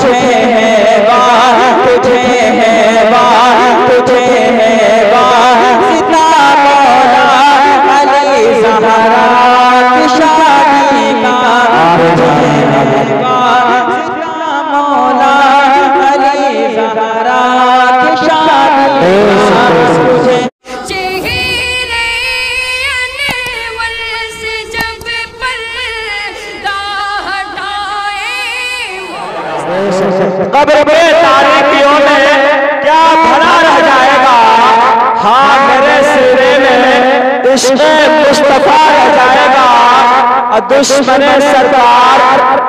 तुझे कब्र में तारीखियों में क्या भला रह जाएगा? हाँ मेरे सिरे में इश्क मुस्तफ़ा रह जाएगा। दुश्मन सरकार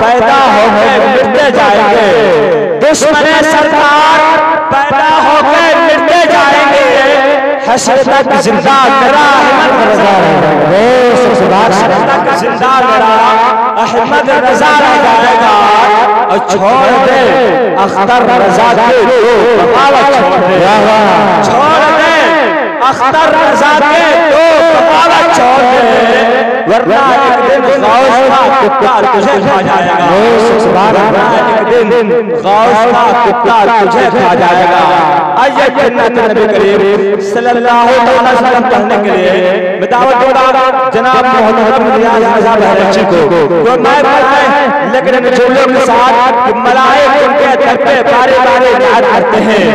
पैदा होकर मिटते जाएँगे। दुश्मन सरकार पैदा होकर मिटते जाएँगे। हसर तक ज़िंदा मेरा अहमद रजा रह जाएगा। छोड़ दे अख्तर रजा के दो बगावत छोड़ दे छोड़ दे अख्तर रजा के दो बगावत छोड़ दे वरना एक दिन गौस का कुत्ता तुझे खा जाएगा। वरना एक दिन गौस का कुत्ता तुझे खा जाएगा। आइए जन्नत नबी करीम सल्लल्लाहु अलैहि वसल्लम पढ़ने के लिए मैं दावत दूँगा जनाब मोहम्मद रियाज बच्ची को। तो मैं लेकिन झूलों के साथ मलाइक उनके दर पे बारे बारे याद करते हैं।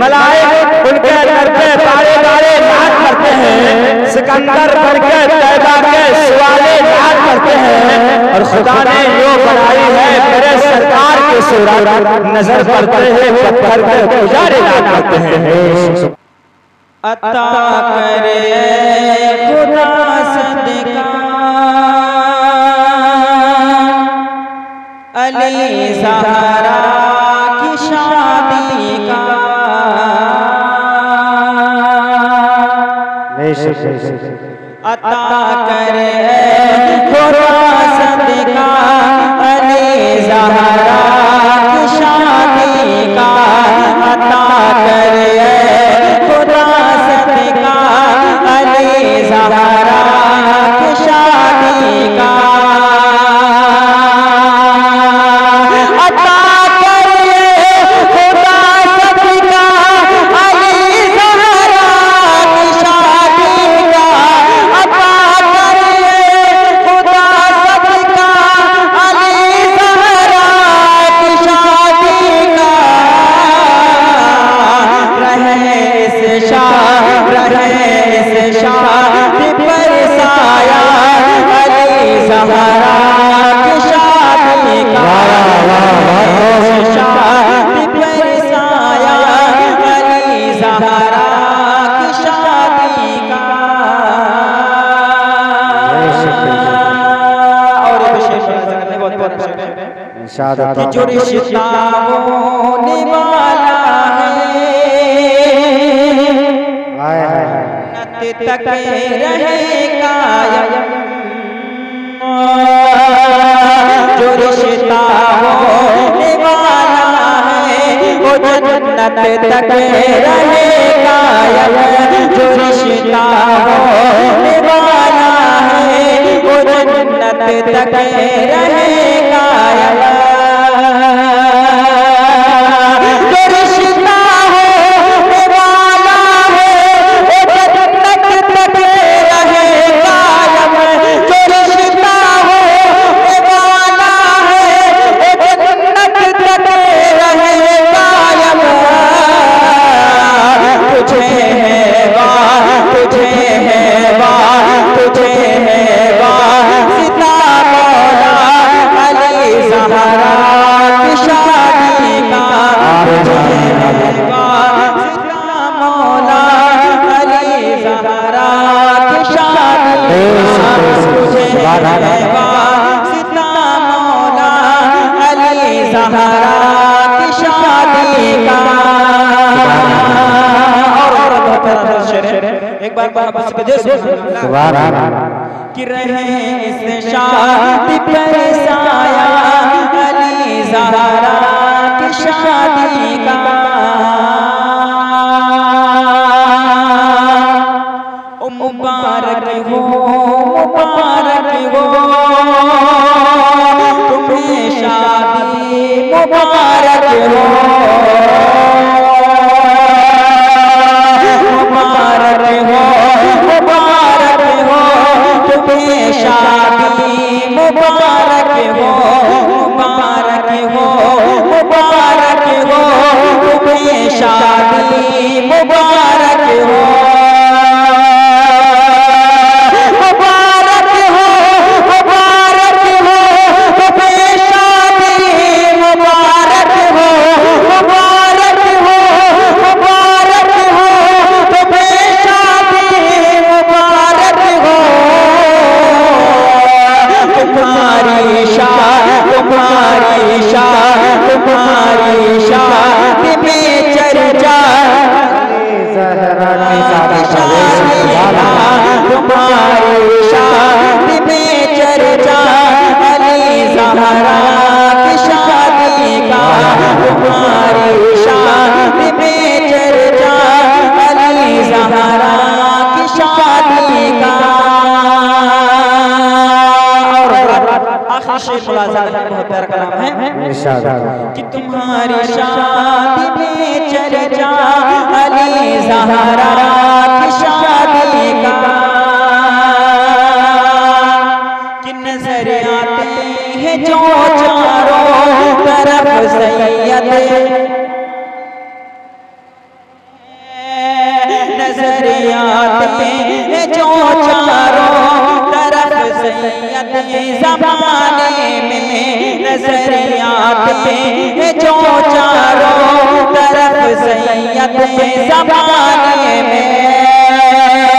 मलाइक उनके दर पे बारे बारे याद करते हैं। सिकंदर बन के तैबा के सवाले याद करते हैं। और खुदा ने यो बनाई है, मेरे सरकार के सूरत। नज़र पड़ते हैं पत्थर पे पुजारी याद करते हैं। अता करे खुदा सदका अली सहारा की शादी का। अता करे खुदा सदका अली सहारा की शादी का। अता करे सदका अली सहारा कि जो रिश्ता होने वाला है। नत तक रहेगा जो रिश्ता होने वाला है वो जन्नत तक रहेगा एक के रहे शादी पर अली जहरा की शादी का तुम्हारी शाह में चर्चा तुम्हारी शाह में चर्चा अली जहरा बहुत प्यारा कलाम है? कि तुम्हारी शादी में चर्चा अली जहरा की शादी का। कि नज़र आते हैं जो चारों तरफ़ सैयद। नज़र आते हैं जो चारों तरफ़ सैयद। जमाने में नज़र आते हैं जो चारों तरफ़ सैयद जमाने में।